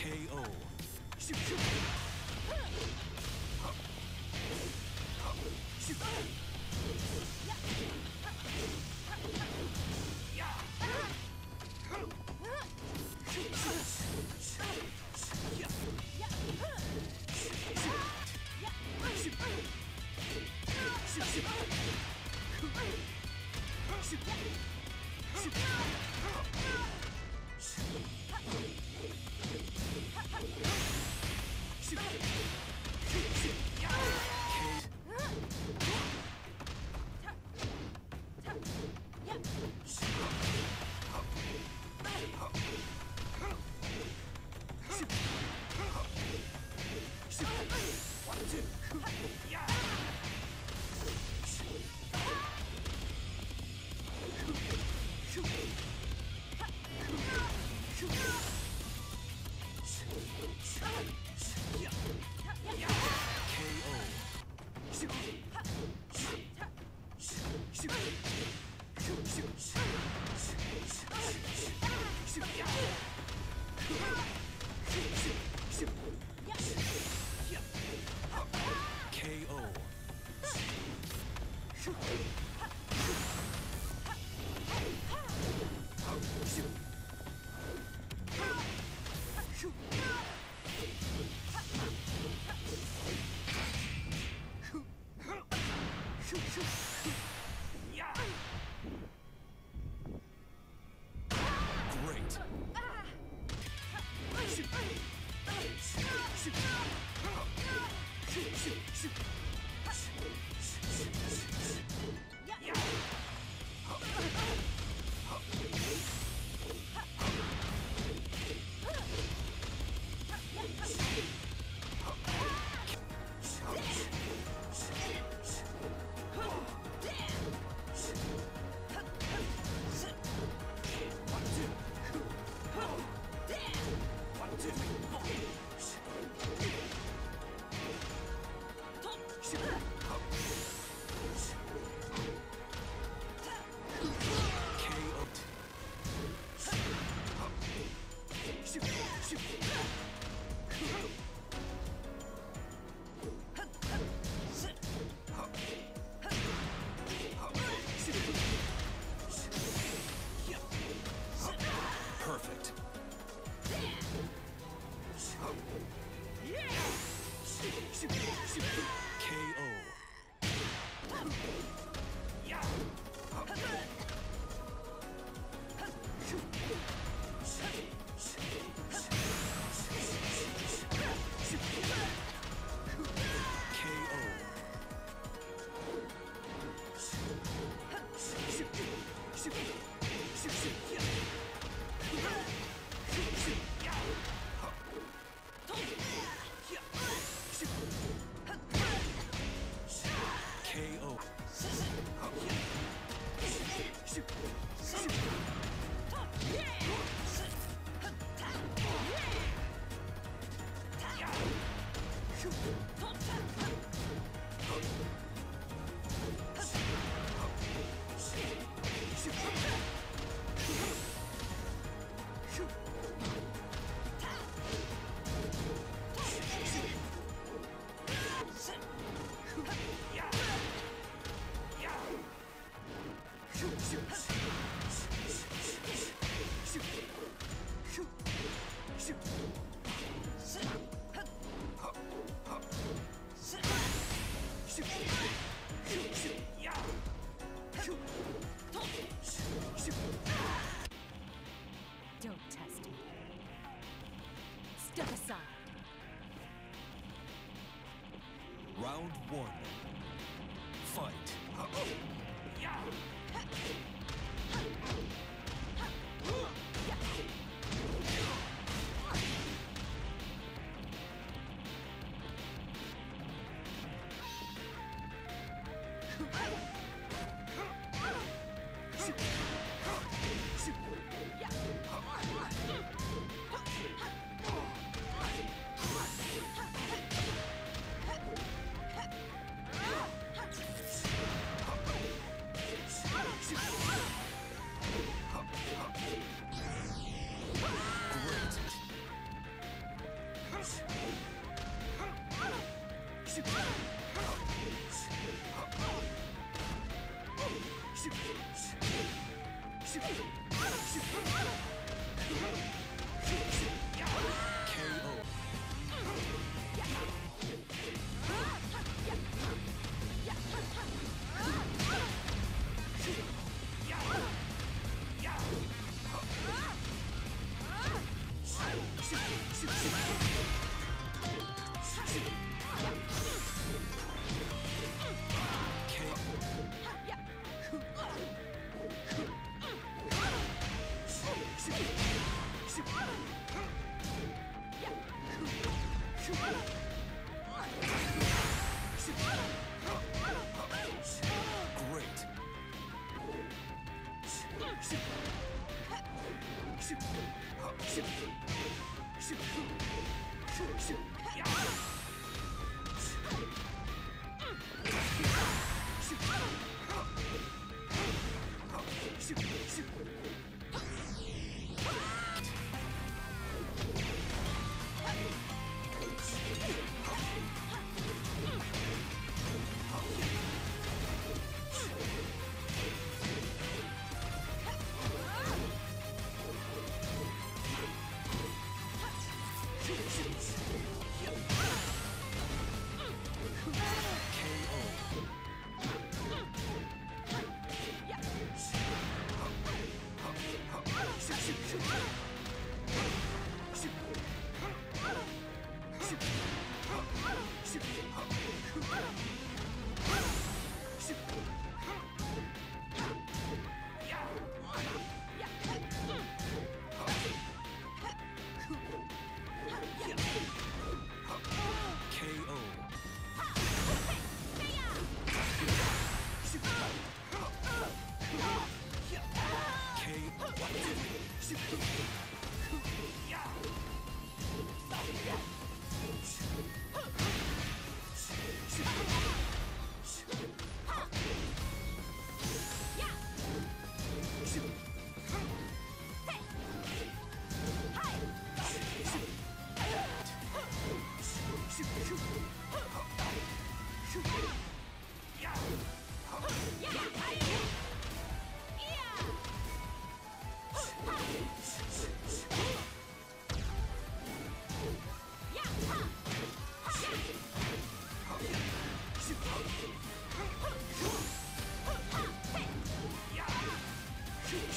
KO. shoo, shoo. exorcism. Step aside. Round one.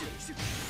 shoot, shoot.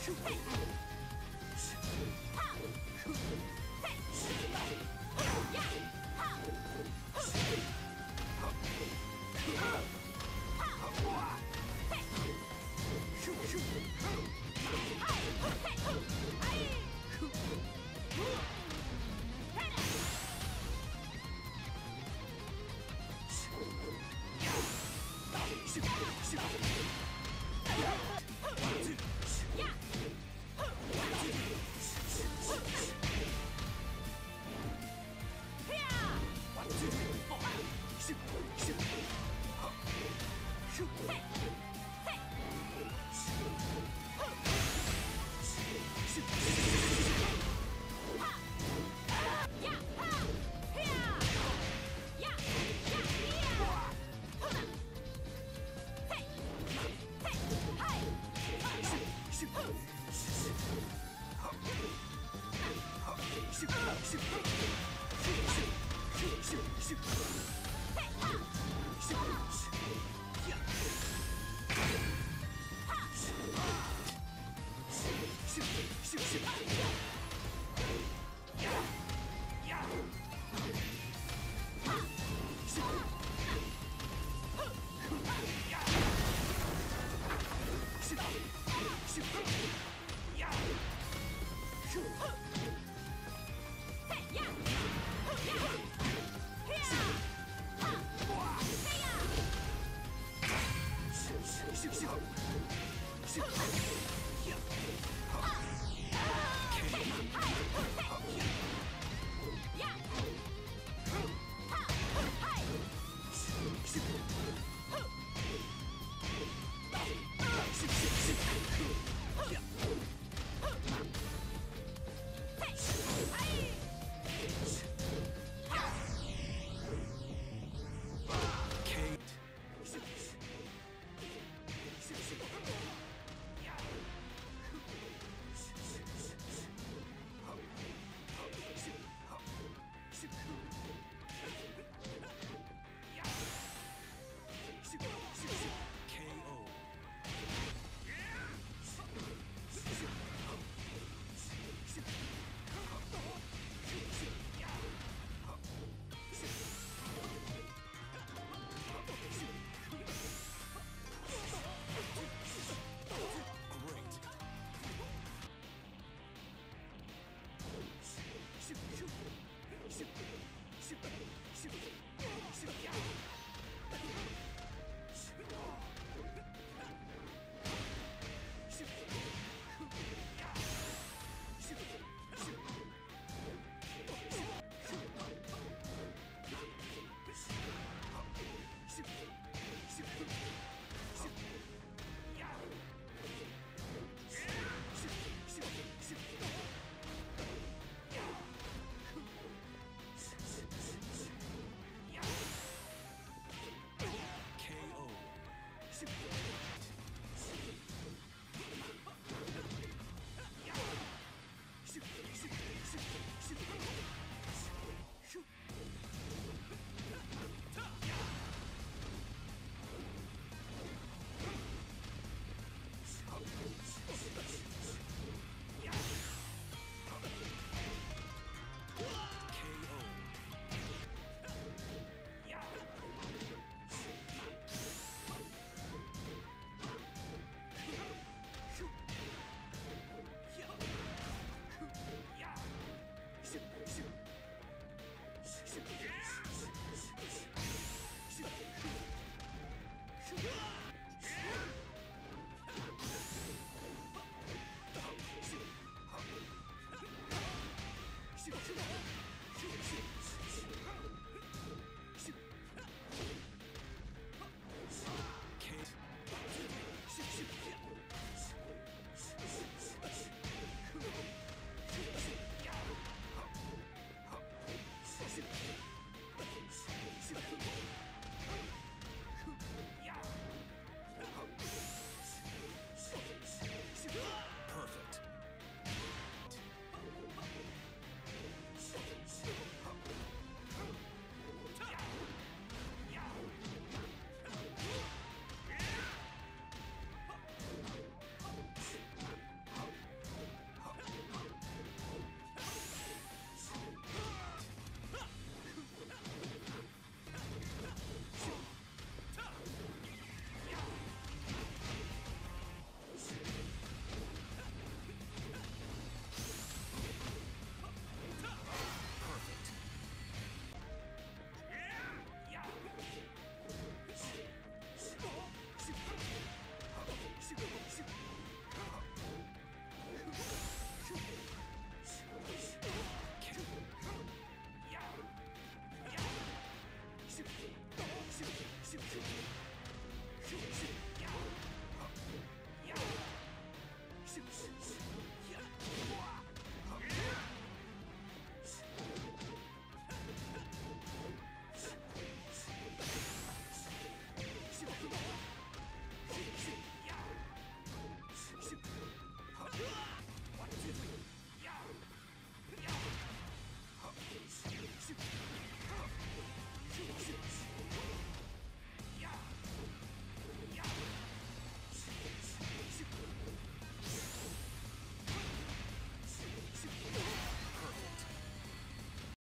Ha! KO.